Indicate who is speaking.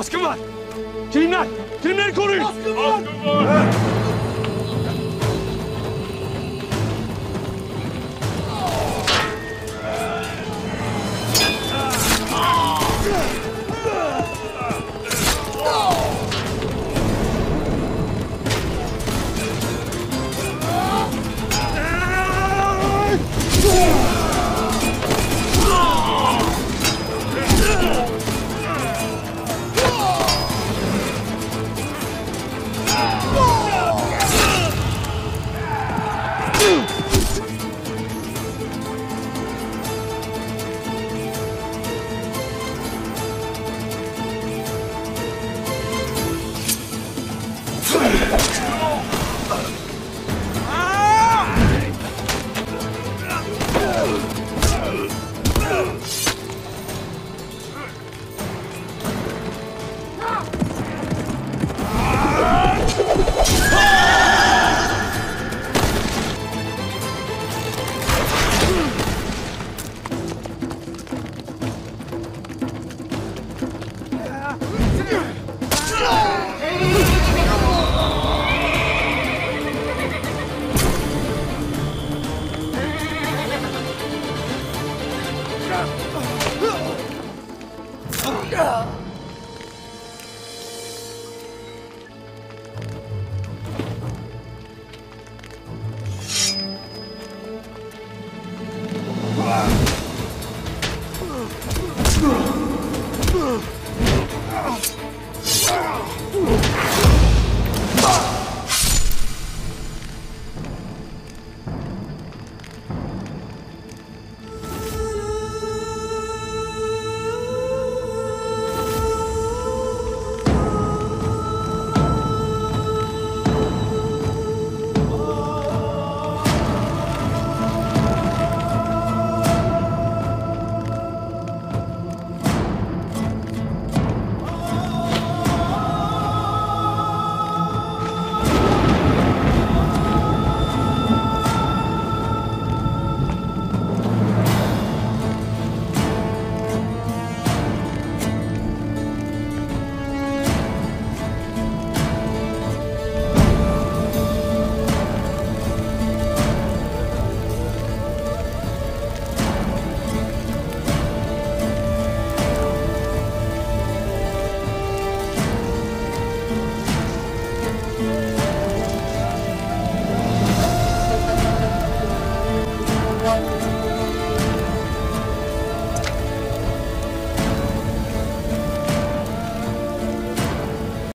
Speaker 1: Baskın var. Kilimler. Kilimleri koruyun. Baskın var. Baskın var. Wow.